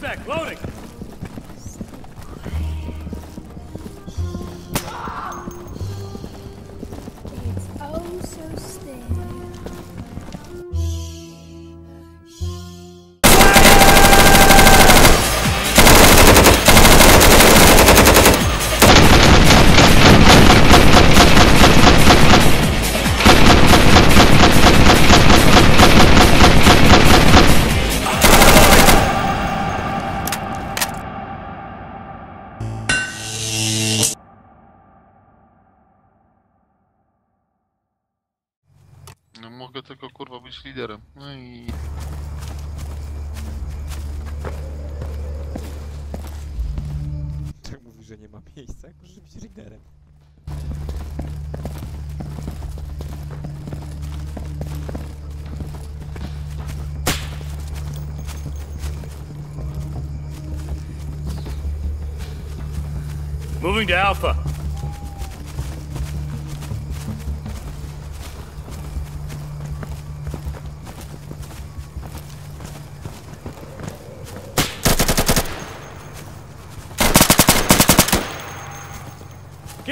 sec, loading! Być liderem. No i... Tak mówi, że nie ma miejsca, jak możesz być liderem. Moving to Alpha.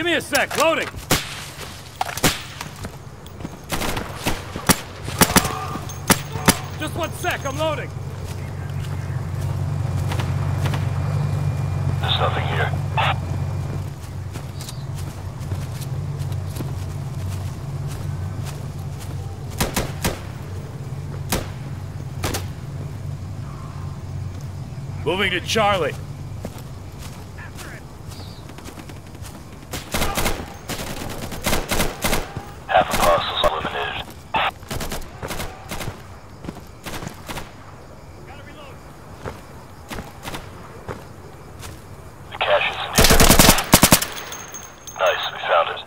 Give me a sec, loading! Just one sec, I'm loading! There's nothing here. Moving to Charlie. Half of hostiles eliminated. The cache is in here. Nice, we found it.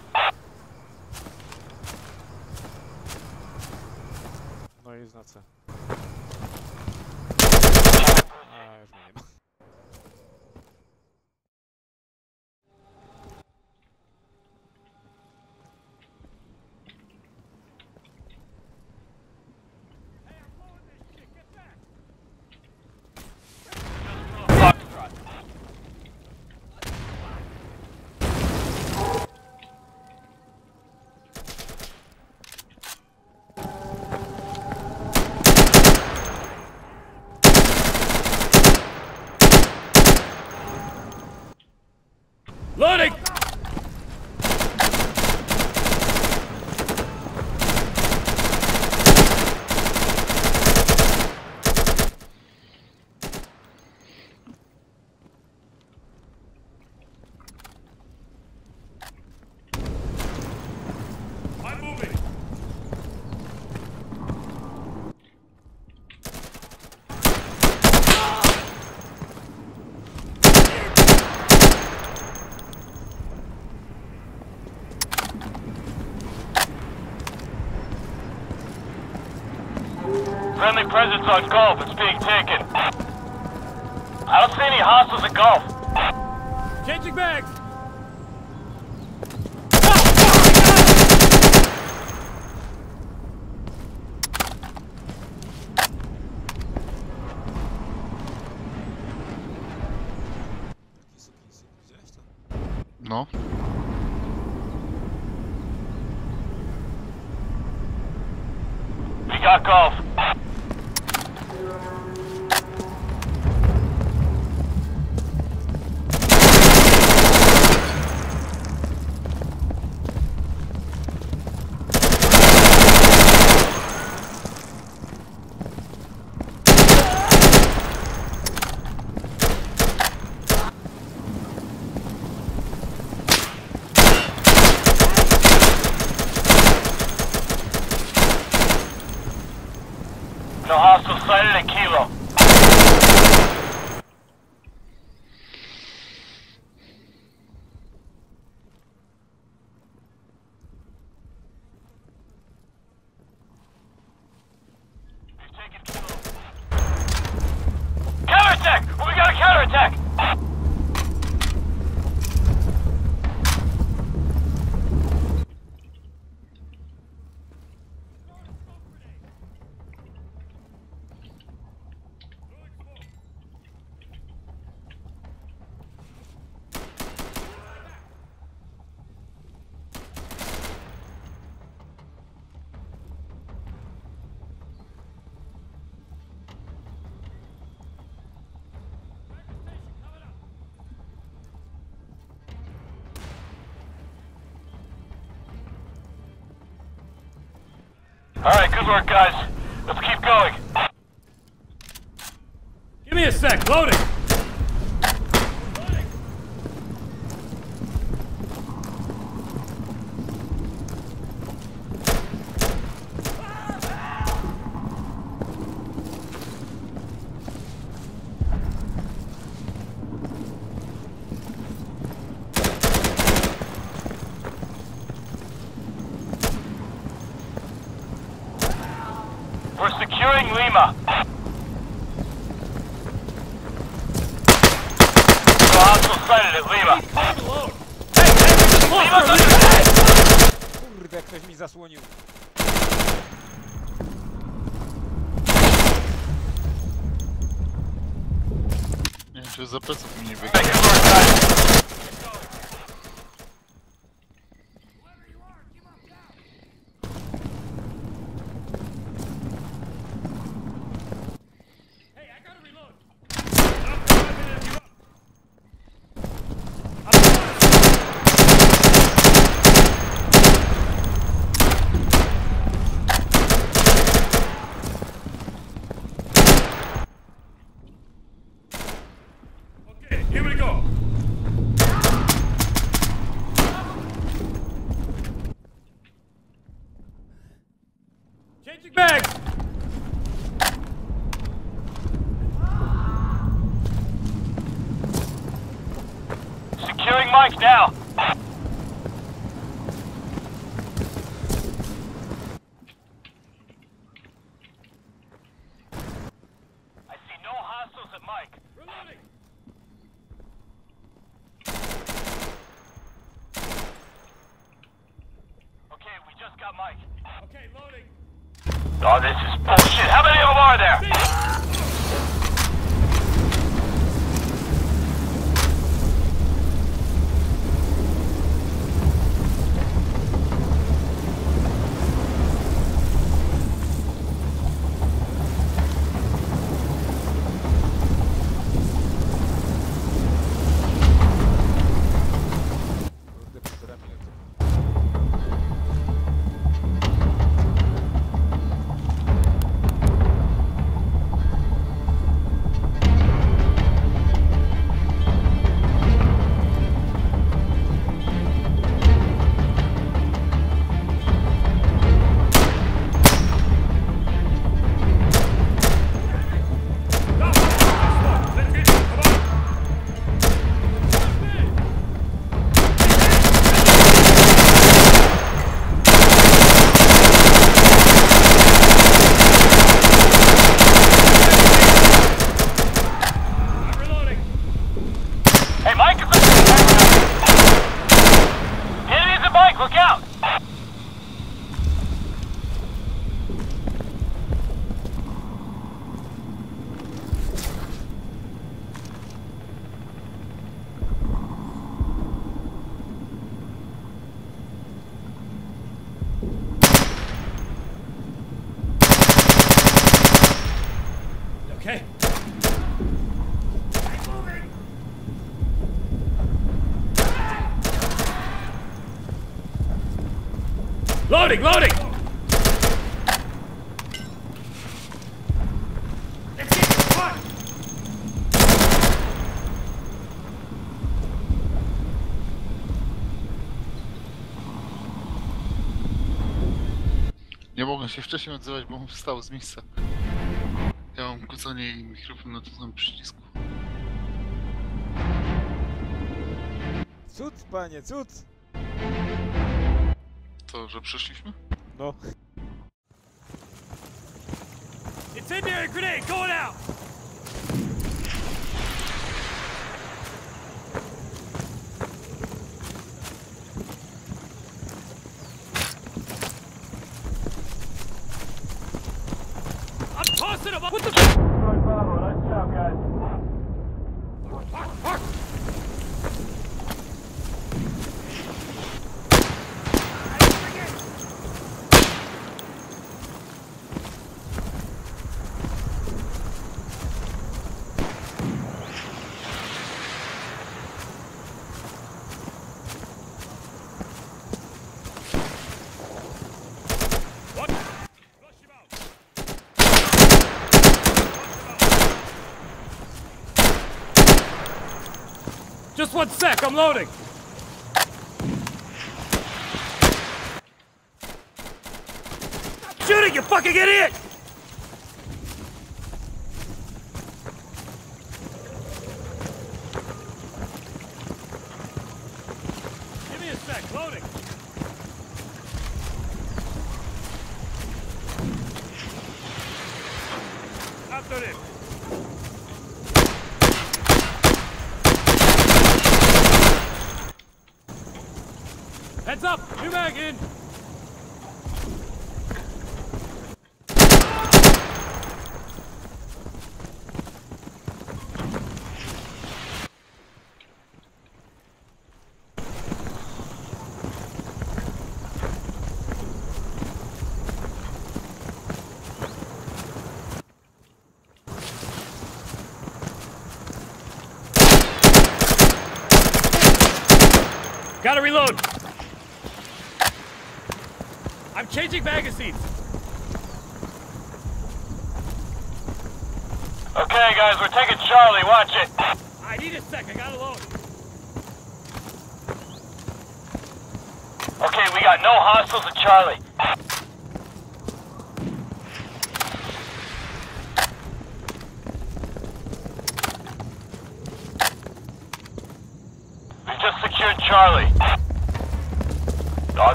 No i na C. A, już mnie nie ma. Loading! I'm moving. Friendly presence on Golf. It's being taken. I don't see any hostiles at Golf. Changing bags! Jaki sukinsyn, widziałeś to? No. We got Golf. Alright, good work, guys. Let's keep going. Give me a sec. Loading. Ktoś mi zasłonił. Nie wiem, czy za pleców mi nie Hey, Okay, loading. Oh, this is bullshit. How many of them are there? Loading, loading! Nie mogłem się wcześniej odzywać, bo on wstał z miejsca. Ja mam kłócenie i mikrofon na tym przycisku. Cud, panie, cud! To, że przeszliśmy? No. Incendiary grenade going out! I'm tossing him! What the? Nice job, guys. Just one sec, I'm loading. Stop shooting, you fucking idiot! Give me a sec, loading. After it. Heads up! New mag in! Gotta reload! I'm changing magazines! Okay, guys, we're taking Charlie. Watch it. I need a sec, I gotta load. Okay, we got no hostiles at Charlie.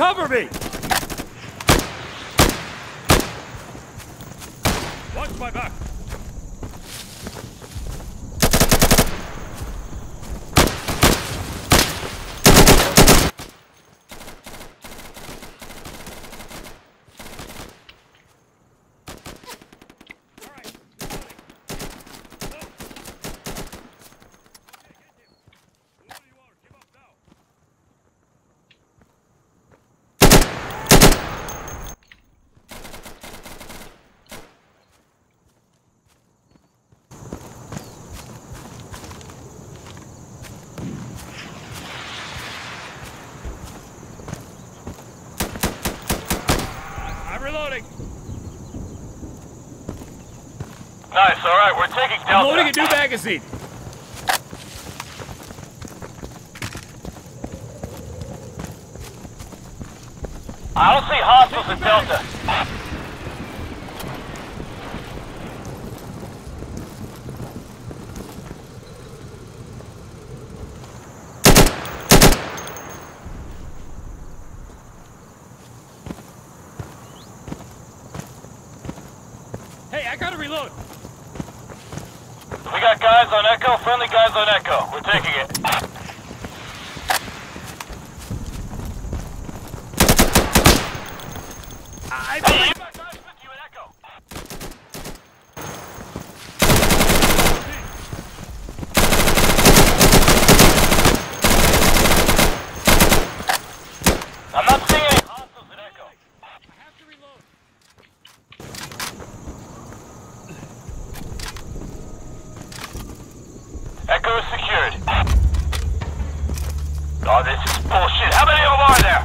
Cover me! Watch my back! Alright, reloading. Load. Okay, get him. Whoever you are, give up now. I'm reloading. Nice, alright, we're taking Delta. I'm loading a new magazine. I don't see hostiles in Delta. Hey, I gotta reload. Guys on Echo, friendly guys on Echo. We're taking it. I Hey, you got guys with you at Echo. I'm not seeing any hostiles at Echo. I have to reload. Echo is secured. Oh, this is bullshit. How many of them are there?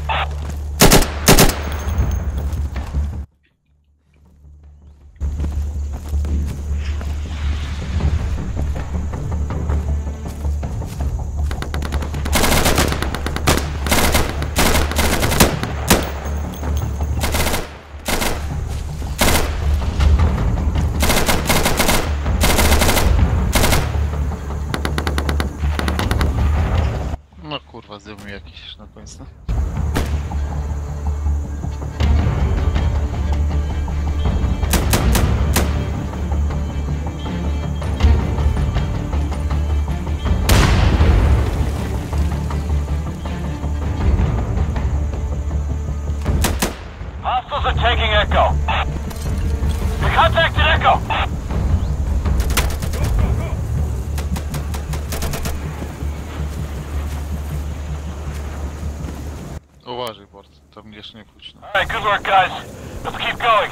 No kurwa, zdjął mi jakiś Alright, good work, guys. Let's keep going.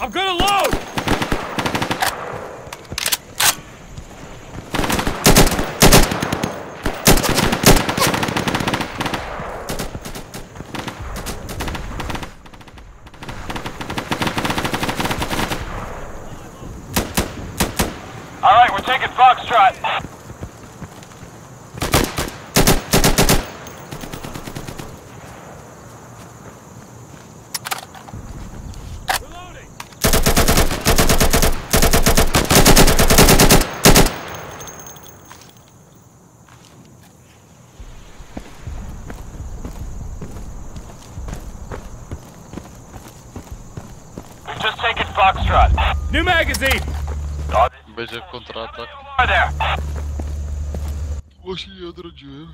I'm gonna load! Foxtrot. New magazine! Będzie kontratak. are there. Właśnie nie odrodziłem.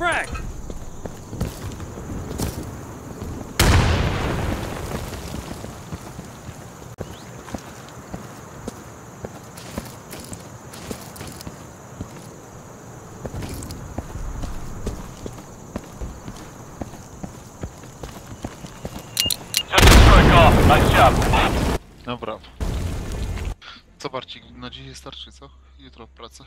frag! Nice job. No brawo. Co Barcik, na dziś starczy, co? Jutro praca.